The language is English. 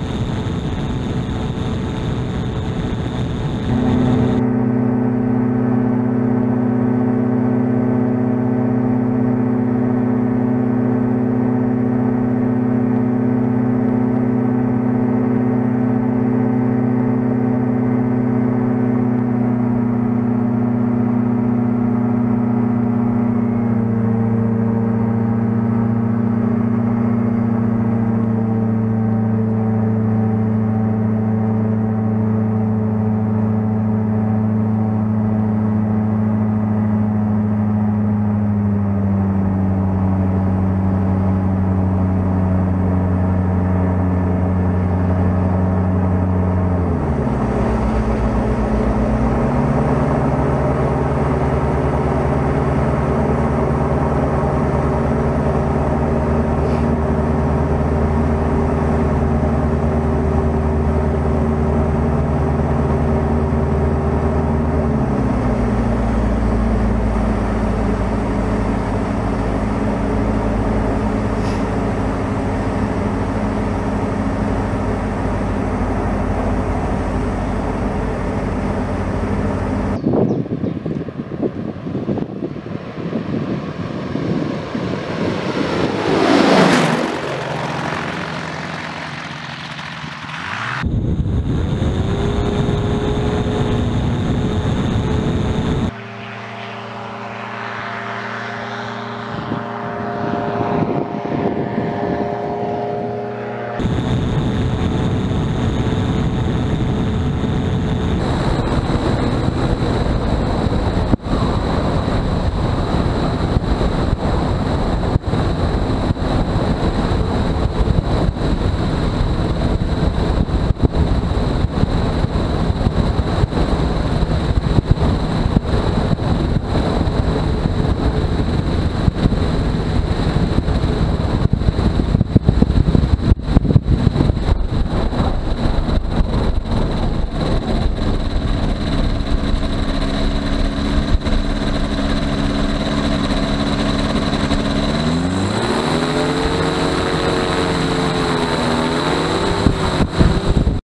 back.